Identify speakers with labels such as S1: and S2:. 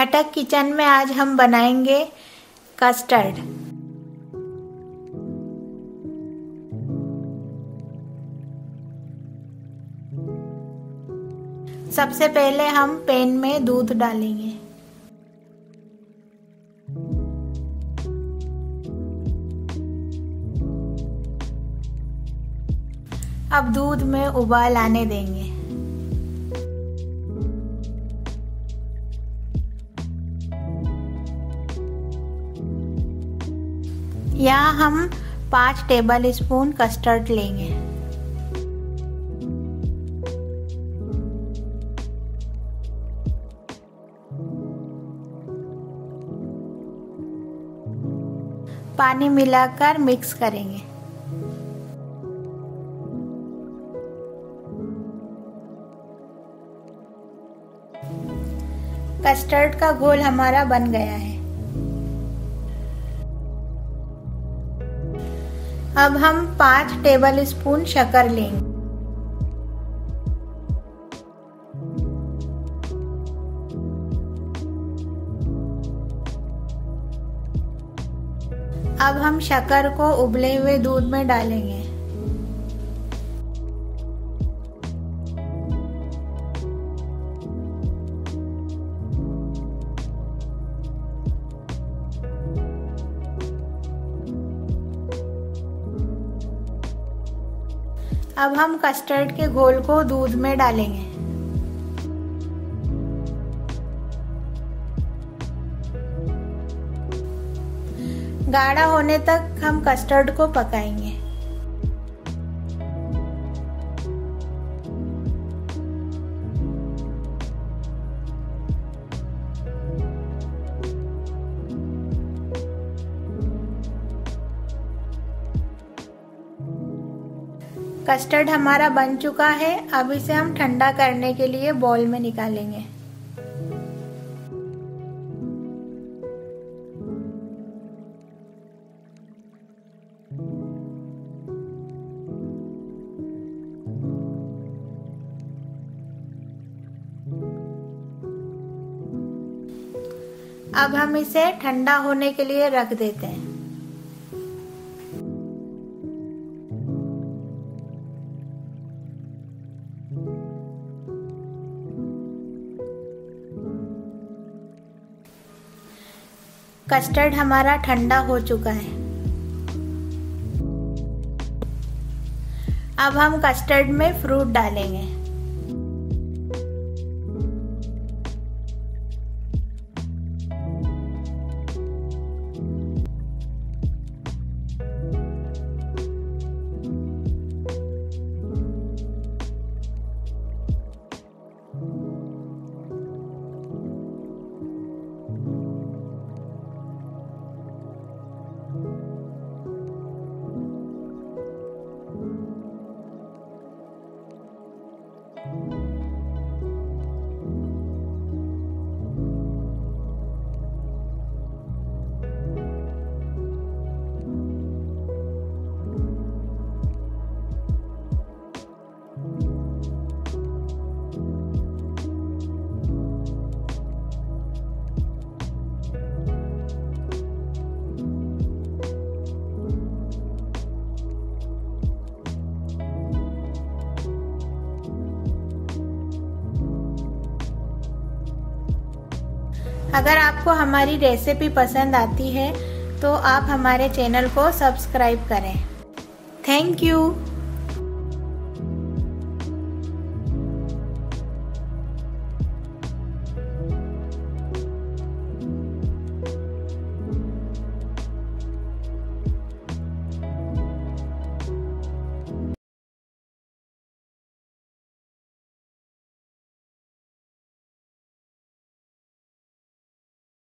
S1: खटक kitchen में आज हम बनाएँगे कस्टर्ड। सबसे पहले हम पैन में दूध डालेंगे। अब दूध में उबाल आने देंगे। यहाँ हम पाँच टेबल स्पून कस्टर्ड लेंगे। पानी मिलाकर मिक्स करेंगे। कस्टर्ड का घोल हमारा बन गया है। अब हम पाँच टेबल स्पून शक्कर लेंगे। अब हम शक्कर को उबले हुए दूध में डालेंगे। अब हम कस्टर्ड के घोल को दूध में डालेंगे। गाढ़ा होने तक हम कस्टर्ड को पकाएँगे। कस्टर्ड हमारा बन चुका है, अब इसे हम ठंडा करने के लिए बॉल में निकालेंगे। अब हम इसे ठंडा होने के लिए रख देते हैं। कस्टर्ड हमारा ठंडा हो चुका है। अब हम कस्टर्ड में फ्रूट डालेंगे। अगर आपको हमारी रेसिपी पसंद आती है तो आप हमारे चैनल को सब्सक्राइब करें। Thank you